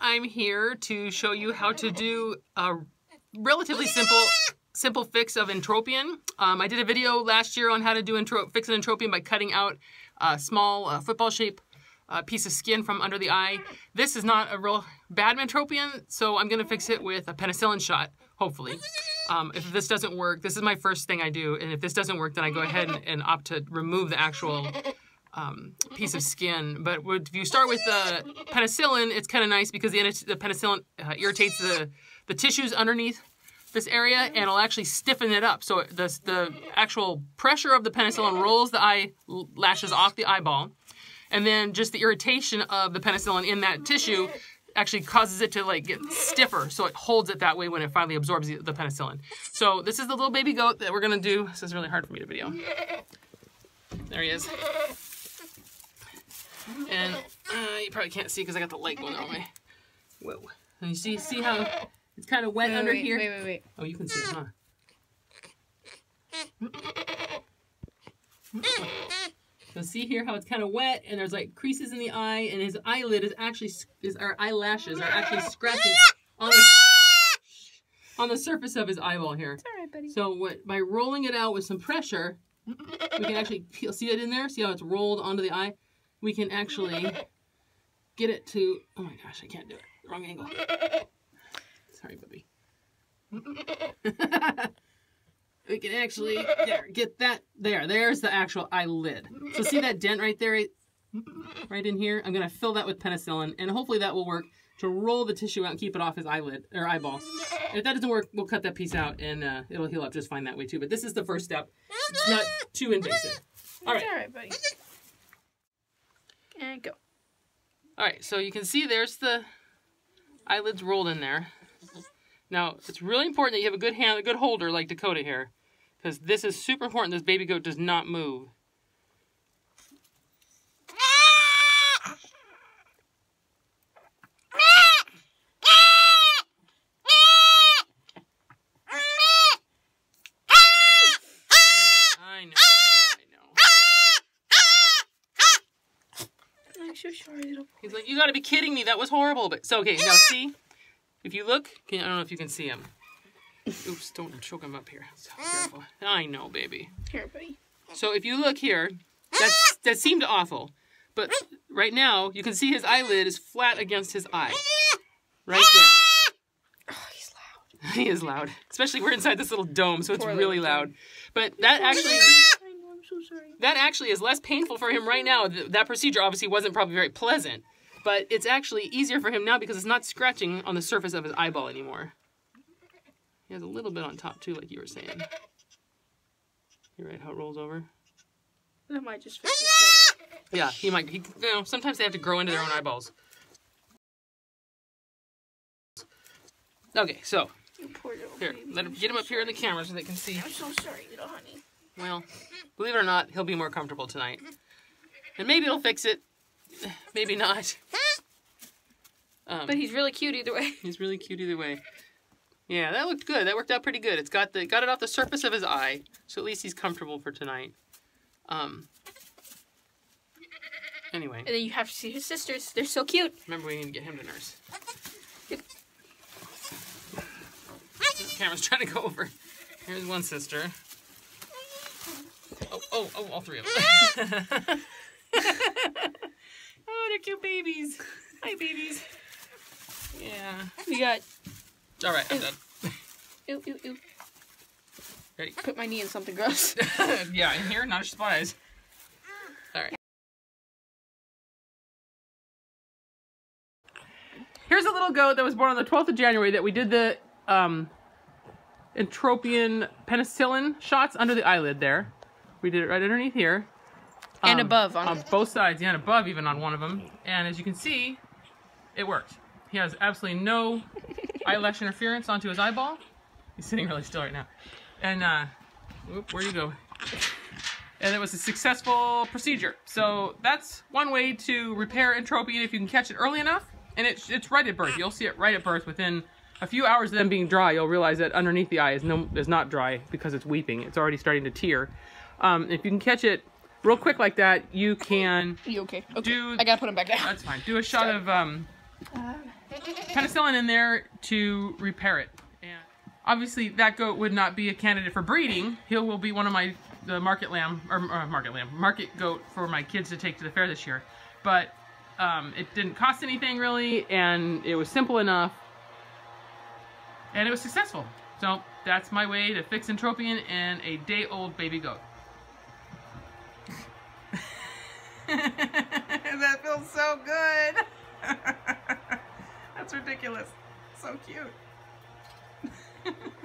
I'm here to show you how to do a relatively simple simple fix of entropion. Um, I did a video last year on how to do fix an entropion by cutting out a small uh, football shape uh, piece of skin from under the eye. This is not a real bad entropion, so I'm going to fix it with a penicillin shot, hopefully. Um, if this doesn't work, this is my first thing I do, and if this doesn't work, then I go ahead and, and opt to remove the actual um, piece of skin. But if you start with the penicillin, it's kind of nice because the, the penicillin uh, irritates the, the tissues underneath this area and it'll actually stiffen it up. So the, the actual pressure of the penicillin rolls the eye lashes off the eyeball. And then just the irritation of the penicillin in that tissue actually causes it to like get stiffer. So it holds it that way when it finally absorbs the, the penicillin. So this is the little baby goat that we're gonna do. This is really hard for me to video. There he is. And uh, you probably can't see because I got the light going on my. Whoa. And you see, see how it's kind of wet wait, under wait, here? Wait, wait, wait. Oh, you can see it, huh? So see here how it's kind of wet and there's like creases in the eye and his eyelid is actually, is our eyelashes are actually scratching on the, on the surface of his eyeball here. It's all right, buddy. So what, by rolling it out with some pressure, we can actually peel, see it in there? See how it's rolled onto the eye? We can actually get it to, oh my gosh, I can't do it. Wrong angle. Sorry, Bubby. we can actually there get that there. There's the actual eyelid. So see that dent right there, right, right in here. I'm gonna fill that with penicillin, and hopefully that will work to roll the tissue out and keep it off his eyelid or eyeball. And if that doesn't work, we'll cut that piece out and uh, it'll heal up just fine that way too. But this is the first step. It's not too invasive. All right. It's all right, buddy. And go. All right, so you can see there's the eyelids rolled in there. Now, it's really important that you have a good hand, a good holder like Dakota here, because this is super important. This baby goat does not move. I know, I I'm sorry, little boy. He's like, you gotta be kidding me. That was horrible. But so okay, now see, if you look, can, I don't know if you can see him. Oops, don't choke him up here. So careful. Ah. I know, baby. Here, buddy. So if you look here, that's that seemed awful, but right now you can see his eyelid is flat against his eye, right there. Ah. Oh, he's loud. he is loud, especially we're inside this little dome, so it's Poor really loud. But that ah. actually. I know, I'm so sorry. that actually is less painful for him right now. That procedure obviously wasn't probably very pleasant, but it's actually easier for him now because it's not scratching on the surface of his eyeball anymore. He has a little bit on top too, like you were saying. You're right, how it rolls over. That might just fix itself. Yeah, he might. He, you know, sometimes they have to grow into their own eyeballs. Okay, so You poor little here, baby. let him get him up here in the camera so they can see. I'm so sorry, little honey. Well, believe it or not, he'll be more comfortable tonight. And maybe it'll fix it. Maybe not. Um, But he's really cute either way. he's really cute either way. Yeah, that looked good. That worked out pretty good. It's got the got it off the surface of his eye, so at least he's comfortable for tonight. Um. Anyway, And then you have to see his sisters. They're so cute. remember we need to get him to nurse. Camera's trying to go over. Here's one sister. Oh, oh, oh, all three of them. oh, they're cute babies. Hi, babies. Yeah. We got. All right, I'm done. Ew, ew, ew. Ready? Put my knee in something gross. yeah, in here, not surprise. All right. Here's a little goat that was born on the 12th of January that we did the um, entropion penicillin shots under the eyelid there. We did it right underneath here. And Um, above on- on both sides, yeah, and above even on one of them. And as you can see, it worked. He has absolutely no eyelash interference onto his eyeball. He's sitting really still right now. And uh, whoop, where you go? And it was a successful procedure. So that's one way to repair entropion if you can catch it early enough. And it's it's right at birth. You'll see it right at birth within a few hours of them being dry. You'll realize that underneath the eye is no is not dry because it's weeping. It's already starting to tear. Um, if you can catch it real quick like that, you can you okay? Okay. Do- I gotta put him back down. that's fine. Do a shot of um, penicillin in there to repair it. And obviously, that goat would not be a candidate for breeding. He will be one of my the market lamb or uh, market lamb market goat for my kids to take to the fair this year. But um, it didn't cost anything really, and it was simple enough, and it was successful. So that's my way to fix entropion in a day-old baby goat. So good. That's ridiculous. So cute.